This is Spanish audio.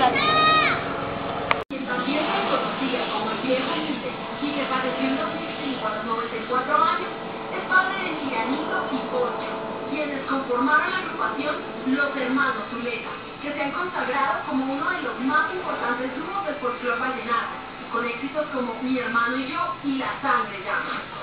Mientras bien se reconocía como el viejo Mide y que padeció en 2005 a los 94 años, es padre de Miranito y Poncho, quienes conformaron la agrupación Los Hermanos Zuleta, que se han consagrado como uno de los más importantes grupos de Sportfly Rayenard, con éxitos como Mi Hermano y Yo y La Sangre Llama.